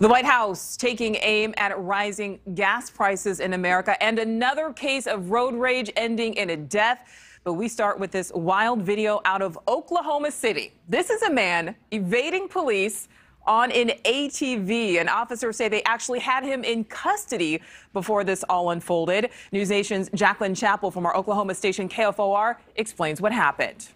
The White House taking aim at rising gas prices in America and another case of road rage ending in a death. But we start with this wild video out of Oklahoma City. This is a man evading police on an ATV. And officers say they actually had him in custody before this all unfolded. News Nation's Jacqueline Chappell from our Oklahoma station KFOR explains what happened.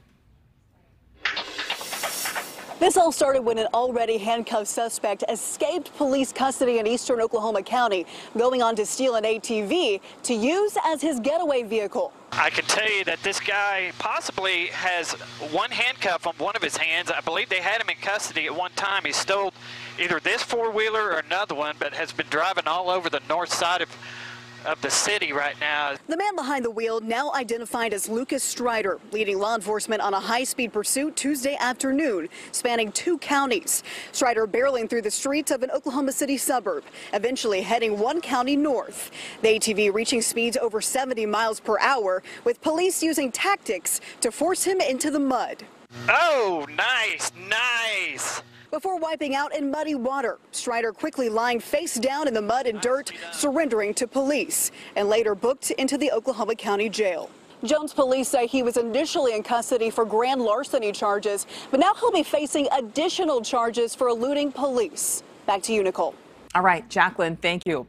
This all started when an already handcuffed suspect escaped police custody in eastern Oklahoma County, going on to steal an ATV to use as his getaway vehicle. I can tell you that this guy possibly has one handcuff on one of his hands. I believe they had him in custody at one time. He stole either this four-wheeler or another one, but has been driving all over the north side of of the city right now. The man behind the wheel, now identified as Lucas Strider, leading law enforcement on a high-speed pursuit Tuesday afternoon, spanning two counties. Strider barreling through the streets of an Oklahoma City suburb, eventually heading one county north. The ATV reaching speeds over 70 miles per hour, with police using tactics to force him into the mud. Oh, nice, nice before wiping out in muddy water. Strider quickly lying face down in the mud and dirt, surrendering to police, and later booked into the Oklahoma County Jail. Jones police say he was initially in custody for grand larceny charges, but now he'll be facing additional charges for eluding police. Back to you, Nichole. All right, Jacqueline, thank you.